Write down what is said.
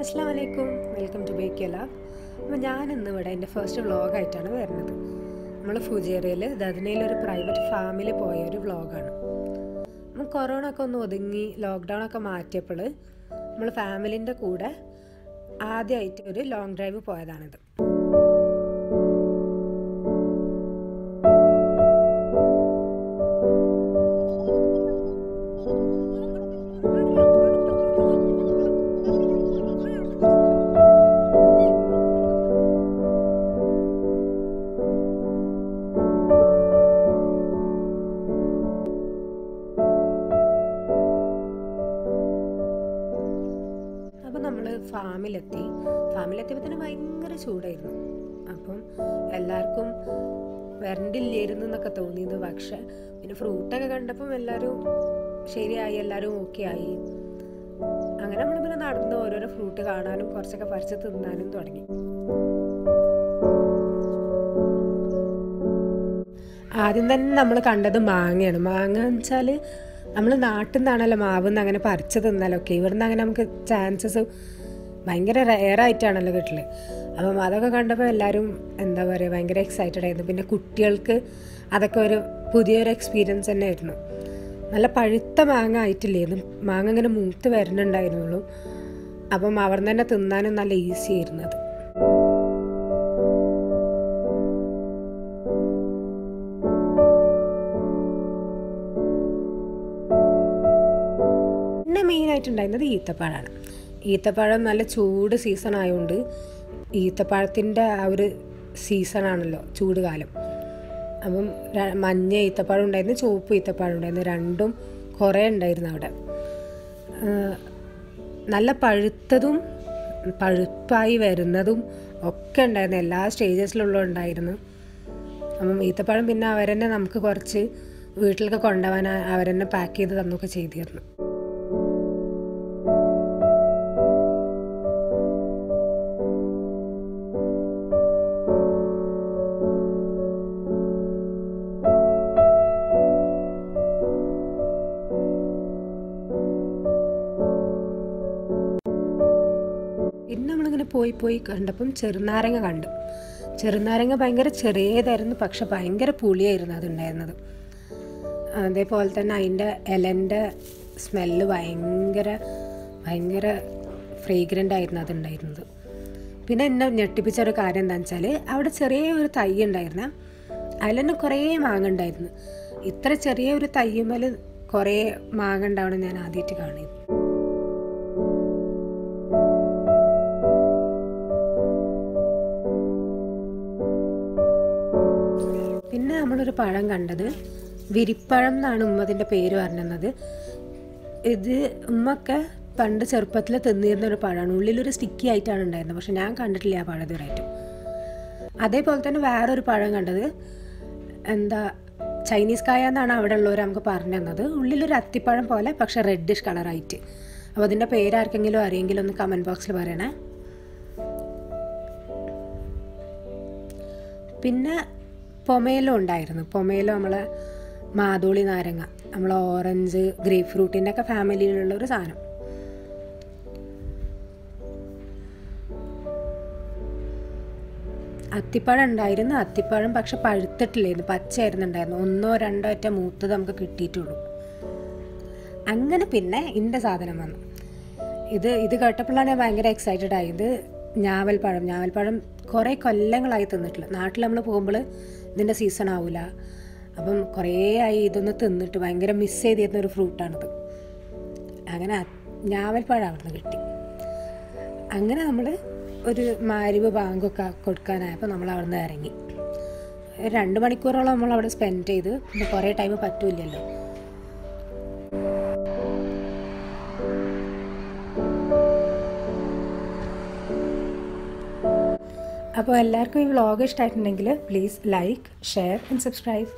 അസ്സാം വലൈക്കും welcome to bake lab അപ്പോൾ ഞാൻ ഇന്ന് ഇവിടെ എന്റെ ഫസ്റ്റ് വ്ളോഗായിട്ടാണ് വരുന്നത്. നമ്മൾ ഫുജേറിയയിൽ ദദിനയിലൊരു പ്രൈവറ്റ് ഫാമിൽ പോയ ഒരു വ്ളോഗാണ്. നമ്മൾ കൊറോണ ഒക്കെ ഒന്ന് ഒതുങ്ങി ലോക്ക്ഡൗൺ ഒക്കെ മാറ്റിയപ്പോൾ നമ്മൾ ഫാമിലിന്റെ കൂടെ ആദ്യമായിട്ട് ഒരു ലോങ് ഡ്രൈവ് പോയതാണിത്. ഫാമിലെത്തി. ഫാമിലെത്തിയപ്പോൾ തന്നെ ഭയങ്കര ചൂടായിരുന്നു. അപ്പം എല്ലാവർക്കും വരണ്ടില്ലായിരുന്നു എന്നൊക്കെ തോന്നിയത് പക്ഷെ പിന്നെ ഫ്രൂട്ടൊക്കെ കണ്ടപ്പം എല്ലാവരും ശരിയായി എല്ലാവരും ഓക്കെ ആയി അങ്ങനെ നമ്മൾ പിന്നെ നടന്ന് ഓരോരോ ഫ്രൂട്ട് കാണാനും കുറച്ചൊക്കെ പറിച്ച് തിന്നാനും തുടങ്ങി. ആദ്യം തന്നെ നമ്മൾ കണ്ടത് മാങ്ങയാണ്. മാങ്ങ എന്ന് വെച്ചാൽ നമ്മൾ നാട്ടിൽ നിന്നാണല്ലോ മാവ് അങ്ങനെ പറിച്ച് തിന്നാലൊക്കെ. ഇവിടെ നിന്ന് അങ്ങനെ നമുക്ക് ചാൻസസ് ഭയങ്കര റെയറായിട്ടാണല്ലോ കിട്ടൽ അപ്പം അതൊക്കെ കണ്ടപ്പോൾ എല്ലാവരും എന്താ പറയുക ഭയങ്കര എക്സൈറ്റഡ് ആയിരുന്നു. പിന്നെ കുട്ടികൾക്ക് അതൊക്കെ ഒരു പുതിയൊരു എക്സ്പീരിയൻസ് തന്നെ ആയിരുന്നു നല്ല പഴുത്ത മാങ്ങ ആയിട്ടില്ലായിരുന്നു മാങ്ങ ഇങ്ങനെ മൂത്ത് വരുന്നുണ്ടായിരുന്നുള്ളൂ അപ്പം അവിടെ തന്നെ തിന്നാനും നല്ല ഈസി ആയിരുന്നു അത്. പിന്നെ മെയിനായിട്ടുണ്ടായിരുന്നത് ഈത്തപ്പഴമാണ് ഈത്തപ്പഴം നല്ല ചൂട് സീസൺ ആയതുകൊണ്ട് ഈത്തപ്പഴത്തിന്റെ ആ ഒരു സീസണാണല്ലോ ചൂട് കാലം. അപ്പം മഞ്ഞ ഈത്തപ്പഴം ഉണ്ടായിരുന്നു ചുവപ്പ് ഈത്തപ്പഴം ഉണ്ടായിരുന്നു രണ്ടും കുറേ ഉണ്ടായിരുന്നു അവിടെ. നല്ല പഴുത്തതും പഴുപ്പായി വരുന്നതും ഒക്കെ ഉണ്ടായിരുന്നു എല്ലാ സ്റ്റേജസിലുള്ള ഉണ്ടായിരുന്നു. അപ്പം ഈത്തപ്പഴം പിന്നെ അവരെന്നെ നമുക്ക് കുറച്ച് വീട്ടിലൊക്കെ കൊണ്ടുപോകാൻ അവരെന്നെ പാക്ക് ചെയ്ത് തന്നൊക്കെ ചെയ്തിരുന്നു. പോയി പോയി കണ്ടപ്പം ചെറുനാരങ്ങ കണ്ടു. ചെറുനാരങ്ങ ഭയങ്കര ചെറിയതായിരുന്നു പക്ഷെ ഭയങ്കര പുളിയായിരുന്നു അതുണ്ടായിരുന്നത്. അതേപോലെ തന്നെ അതിന്റെ ഇലന്റെ സ്മെല്ല് ഭയങ്കര ഭയങ്കര ഫ്രേഗ്രന്റ് ആയിരുന്നു അതുണ്ടായിരുന്നത്. പിന്നെ എന്നെ ഞെട്ടിപ്പിച്ച ഒരു കാര്യം എന്താണെന്ന് വെച്ചാൽ അവിടെ ചെറിയ ഒരു തൈ ഉണ്ടായിരുന്നു. തന്നെ കുറേ മാങ്ങ ഉണ്ടായിരുന്നു. ഇത്ര ചെറിയ ഒരു തയ്യുമ്മൽ കുറേ മാങ്ങ ഉണ്ടാവണം ഞാൻ ആദ്യമായിട്ട് കാണുന്നത്. നമ്മളൊരു പഴം കണ്ടത്. വിരിപ്പഴം എന്നാണ് ഉമ്മ അതിന്റെ പേര് പറഞ്ഞത്. ഇത് ഉമ്മൊക്കെ പണ്ട് ചെറുപ്പത്തിൽ തിന്നിരുന്ന ഒരു പഴമാണ്. ഉള്ളിലൊരു സ്റ്റിക്കി ആയിട്ടാണ് ഉണ്ടായിരുന്നത്. പക്ഷെ ഞാൻ കണ്ടിട്ടില്ല ആ പഴം ഇതുവരെയായിട്ടും. അതേപോലെ തന്നെ വേറൊരു പഴം കണ്ടത്. എന്താ ചൈനീസ് കായ എന്നാണ് അവിടെ ഉള്ളവർ നമുക്ക് പറഞ്ഞു തന്നത്. ഉള്ളിലൊരു അത്തിപ്പഴം പോലെ പക്ഷെ റെഡിഷ് കളറായിട്ട് അപ്പോൾ അതിന്റെ പേര് ആർക്കെങ്കിലും അറിയെങ്കിലും ഒന്ന് കമന്റ് ബോക്സിൽ പറയണേ. പിന്നെ പൊമേലോ ഉണ്ടായിരുന്നു. പൊമേലോ നമ്മളെ മാതോളി നാരങ്ങ നമ്മൾ ഓറഞ്ച് ഗ്രേപ്പ് ഫ്രൂട്ടിന്റെ ഒക്കെ ഫാമിലിയിലുള്ള ഒരു സാധനം. അത്തിപ്പഴം ഉണ്ടായിരുന്നു. അത്തിപ്പഴം പക്ഷെ പഴുത്തിട്ടില്ലായിരുന്നു. പച്ചയായിരുന്നു ഉണ്ടായിരുന്നു ഒന്നോ രണ്ടോ ഒറ്റ മൂത്തത് നമുക്ക് കിട്ടിയിട്ടുള്ളൂ. അങ്ങനെ പിന്നെ ഇന്റെ സാധനം വന്നു. ഇത് ഇത് കേട്ടപ്പോഴാണ് ഞാൻ ഭയങ്കര എക്സൈറ്റഡ് ആയത്. ഞാവൽപ്പഴം. ഞാവൽപ്പഴം കുറേ കൊല്ലങ്ങളായി തിന്നിട്ടില്ല. നാട്ടിൽ നമ്മൾ പോകുമ്പോൾ ഇതിന്റെ സീസൺ ആവില്ല അപ്പം കുറേ ആയി ഇതൊന്ന് തിന്നിട്ട് ഭയങ്കര മിസ് ചെയ്തിരുന്ന ഒരു ഫ്രൂട്ടാണിത് അങ്ങനെ ഞാവൽപ്പാഴ അവിടെ നിന്ന് കിട്ടി. അങ്ങനെ നമ്മൾ ഒരു മാരിവ് ബാങ്കൊക്കെ കൊടുക്കാനായപ്പോൾ നമ്മൾ അവിടെ നിന്ന് ഇറങ്ങി രണ്ട് മണിക്കൂറോളം നമ്മൾ അവിടെ സ്പെൻഡ് ചെയ്ത് പിന്നെ കുറേ ടൈം പറ്റൂലല്ലോ അപ്പോൾ എല്ലാവർക്കും ഈ വ്ളോഗ് ഇഷ്ടമായിട്ടുണ്ടെങ്കിൽ please like share and subscribe